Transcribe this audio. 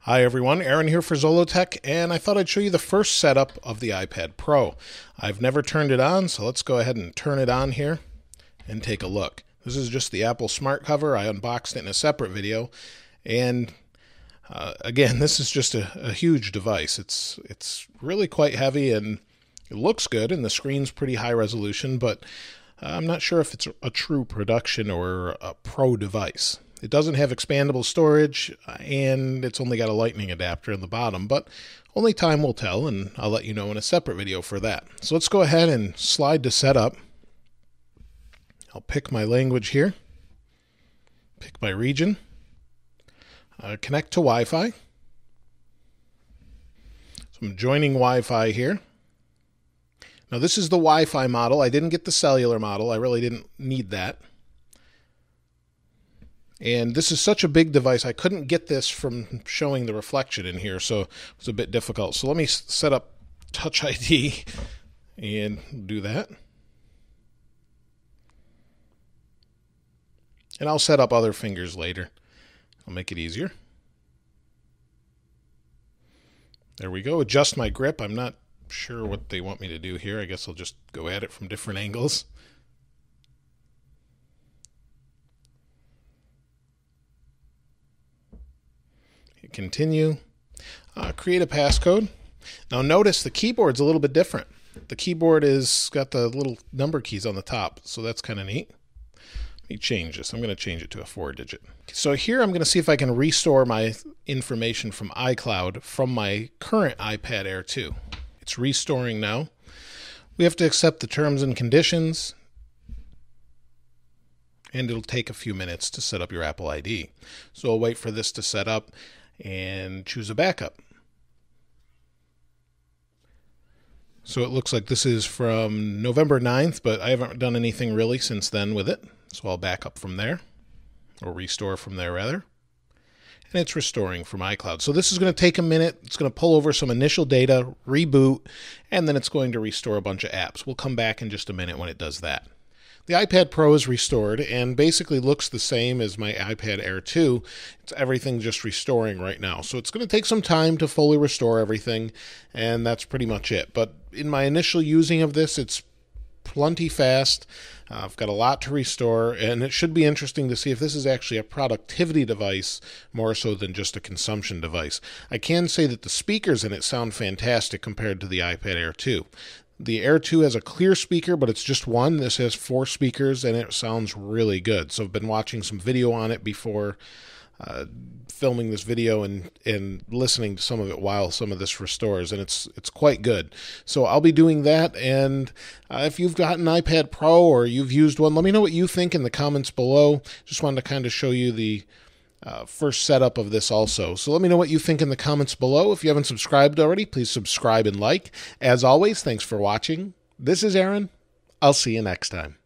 Hi everyone, Aaron here for Zollotech, and I thought I'd show you the first setup of the iPad Pro. I've never turned it on, so let's go ahead and turn it on here and take a look. This is just the Apple Smart Cover. I unboxed it in a separate video, and uh, again, this is just a, a huge device. It's it's really quite heavy and it looks good, and the screen's pretty high resolution, but I'm not sure if it's a true production or a pro device. It doesn't have expandable storage and it's only got a lightning adapter in the bottom, but only time will tell and I'll let you know in a separate video for that. So let's go ahead and slide to setup. I'll pick my language here, pick my region, uh, connect to Wi-Fi. So I'm joining Wi-Fi here. Now this is the Wi-Fi model. I didn't get the cellular model. I really didn't need that. And this is such a big device, I couldn't get this from showing the reflection in here, so it's a bit difficult. So let me set up Touch ID and do that. And I'll set up other fingers later. I'll make it easier. There we go. Adjust my grip. I'm not sure what they want me to do here. I guess I'll just go at it from different angles. Hit continue. Uh, create a passcode. Now notice the keyboard's a little bit different. The keyboard is got the little number keys on the top, so that's kind of neat. Let me change this. I'm going to change it to a four digit. So here I'm going to see if I can restore my information from iCloud from my current iPad Air 2. It's restoring now. We have to accept the terms and conditions, and it'll take a few minutes to set up your Apple ID. So I'll wait for this to set up and choose a backup. So it looks like this is from November 9th, but I haven't done anything really since then with it. So I'll back up from there, or restore from there rather and it's restoring from iCloud. So this is going to take a minute. It's going to pull over some initial data, reboot, and then it's going to restore a bunch of apps. We'll come back in just a minute when it does that. The iPad Pro is restored and basically looks the same as my iPad Air 2. It's everything just restoring right now. So it's going to take some time to fully restore everything, and that's pretty much it. But in my initial using of this, it's plenty fast. Uh, I've got a lot to restore, and it should be interesting to see if this is actually a productivity device more so than just a consumption device. I can say that the speakers in it sound fantastic compared to the iPad Air 2. The Air 2 has a clear speaker, but it's just one. This has four speakers, and it sounds really good. So I've been watching some video on it before uh, filming this video and and listening to some of it while some of this restores, and it's it's quite good. So I'll be doing that. And uh, if you've got an iPad Pro or you've used one, let me know what you think in the comments below. Just wanted to kind of show you the uh, first setup of this also. So let me know what you think in the comments below. If you haven't subscribed already, please subscribe and like. As always, thanks for watching. This is Aaron. I'll see you next time.